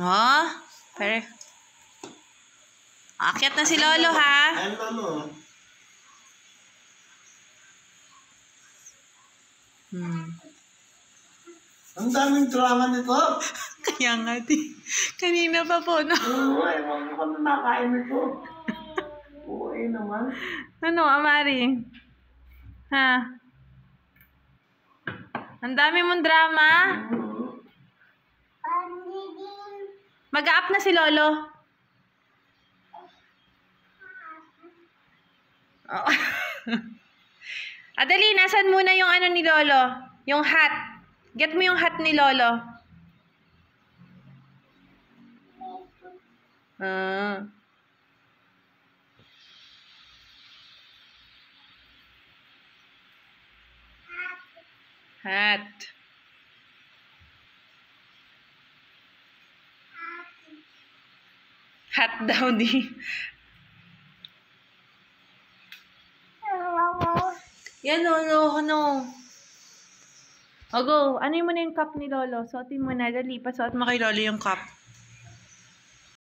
Oh, pero... Akyat na si Lolo, ha? Ayun lolo. Hmm. Ang daming drama nito. Kaya nga, di. Kanina pa po, no? Oo, ewan ko kung nakain nito. Eh naman. Ano, Amari? Ha? Ang dami mong drama. Oo. Mag-up na si Lolo. Oh. Adali, nasan muna yung ano ni Lolo? Yung hat. Get mo yung hat ni Lolo. Ah. Hat. Hat daw di. Yan, Lolo. Ano? O, go. Ano mo na yung cup ni Lolo? Suotin mo na. Dali, pasuot mo kay Lolo yung cup.